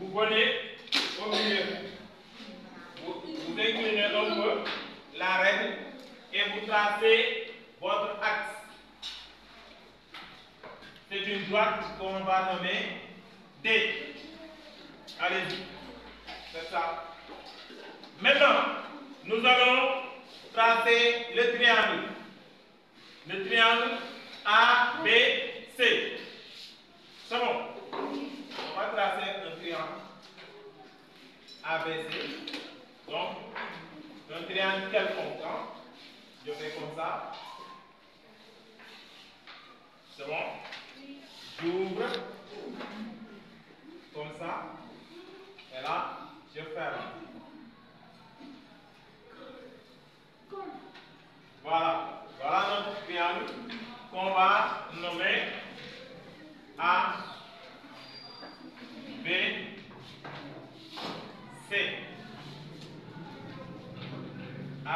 vous venez au milieu. Vous, vous peu la règle et vous tracez votre axe. C'est une droite qu'on va nommer D. Allez-y. C'est ça. Maintenant, nous allons tracer le triangle. Le triangle A, B, C. C'est bon. On va tracer un triangle ABC. Donc, un triangle quelconque. hein. Je fais comme ça. C'est bon? J'ouvre. Comme ça. Et là, je ferme. Voilà. Voilà notre triangle qu'on va nommer A,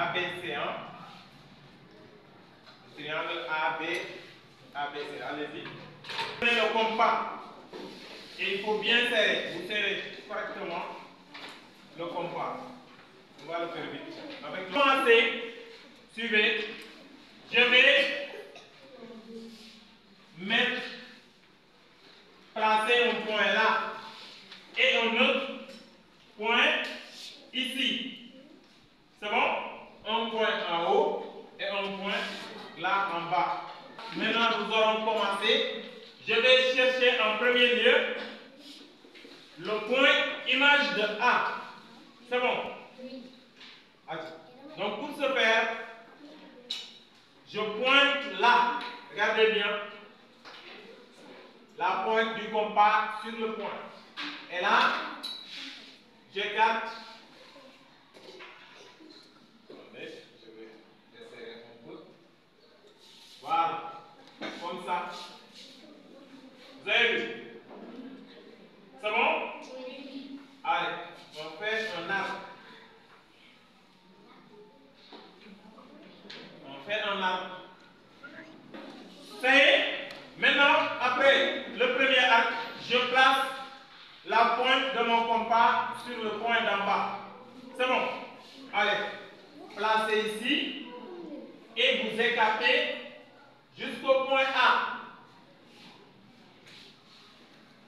ABC, hein? Triangle AB, ABC. Allez-y. Prenez le compas. Et il faut bien serrer. Vous serrez correctement le compas. On va le faire vite. Avec commencez, suivez. Je vais mettre, placer un point là et un autre point ici. C'est bon? Un point en haut et un point là en bas. Maintenant, nous allons commencer. Je vais chercher en premier lieu le point image de A. C'est bon? Attends. Donc, pour ce faire, je pointe là. Regardez bien. La pointe du compas sur le point. Et là, j'écarte. Attendez, je vais desserrer un peu. Voilà. Comme ça. Vous avez vu? C'est bon? Allez, on fait un arc. Fait un. Ça y est. Maintenant, après le premier arc, je place la pointe de mon compas sur le point d'en bas. C'est bon. Allez, placez ici et vous écartez jusqu'au point A.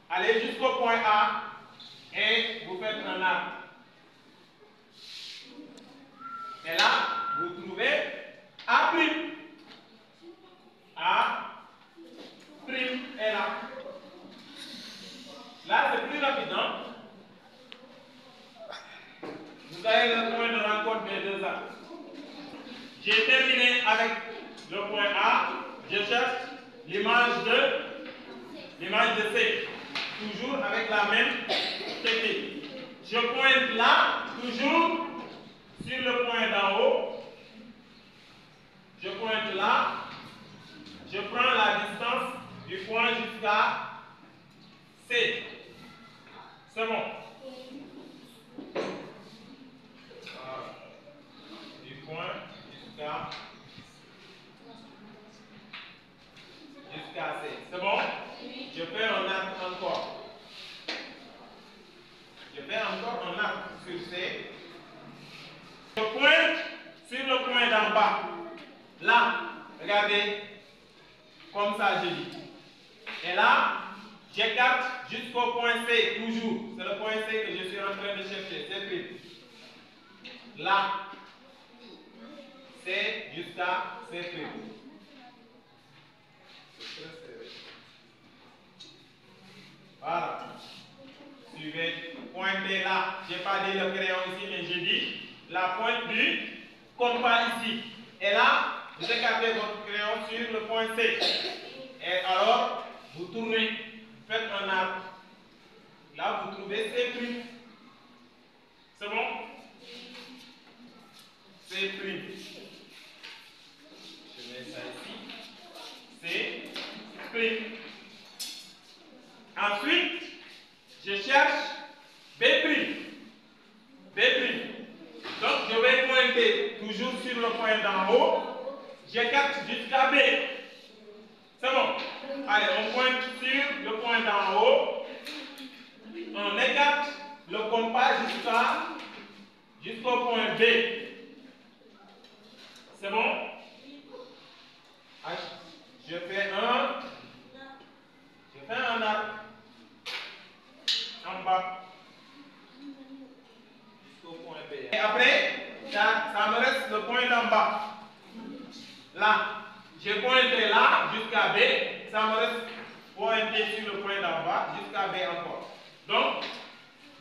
Allez jusqu'au point A et vous faites un arc. Et là, vous trouvez A'. A' est là. Là, c'est plus rapide. hein? Vous avez le point de rencontre des deux axes. J'ai terminé avec le point A. Je cherche l'image de l'image de C. Toujours avec la même technique. Je pointe là, toujours sur le point d'en haut. Je pointe là. Je prends la distance du point jusqu'à C. C'est bon. Voilà. Du point jusqu'à jusqu'à C. C'est bon? Je fais un arc encore. Je fais encore un arc sur C. Je pointe sur le point d'en bas. Là, regardez, comme ça je dis. Et là, j'écarte jusqu'au point C, toujours. C'est le point C que je suis en train de chercher. C'est pris. Là, C jusqu'à C pris. Voilà. Suivez. Pointez là. Je n'ai pas dit le crayon ici, mais j'ai dit la pointe du compas ici. Et là, vous écartez votre crayon sur le point C. Et alors, vous tournez, faites un arc. Là, vous trouvez C'. C'est bon? C'. Je mets ça ici. C'. Ensuite, je cherche B'. B'. Donc, je vais pointer toujours sur le point d'en haut. J'écarte jusqu'à B. C'est bon. Allez, on pointe sur le point d'en haut. On écarte le compas jusqu'à jusqu'au point B. C'est bon? Je fais un je fais un arc en bas jusqu'au point B. Et après, ça, ça me reste le point d'en bas. Là, j'ai pointé là jusqu'à B, ça me reste pointé sur le point d'en bas jusqu'à B encore. Donc,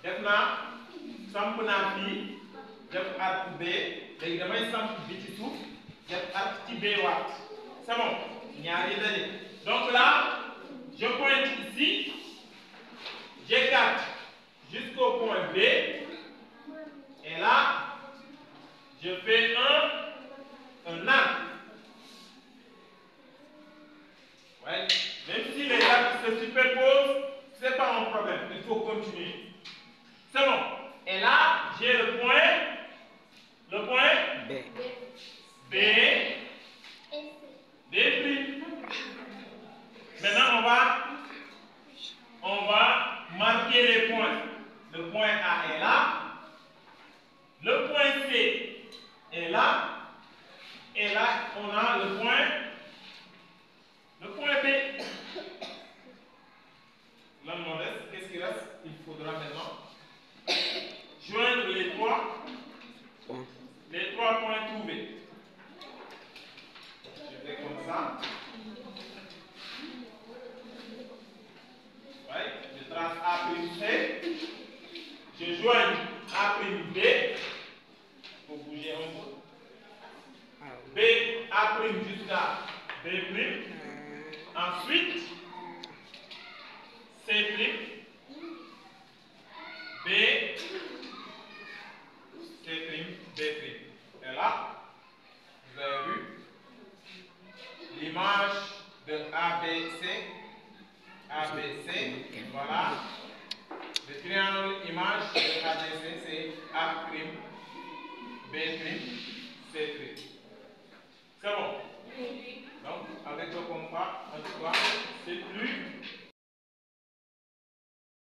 naa samp naa fii def arc B. Léegi damay samp bi ci suuf def arc B waat. C'est bon. Ñaari daje donc là je pointe ici j'écarte jusqu'au point B. Et là je fais un un arc ouais même si les arcs se superposent c'est pas un problème il faut continuer c'est bon. Et là, j'ai le point. Le point? B. B. B'. Maintenant, on va, on va marquer les points. Le point A est là. Le point C est là. Et là, on a le point, le point B. Là, il reste. Qu'est-ce qui reste Il faudra maintenant joindre les trois, Point. les trois points trouvés. Je fais comme ça. Ouais, je trace A''C. Je joigne A''B pour bouger un peu. B A' jusqu'à B'. Ensuite, C'. B, C', B'. Et là, vous avez vu l'image de ABC, ABC, voilà. Le triangle image de ABC, c'est A', B', C' avec le compas, en tout cas, c'est plus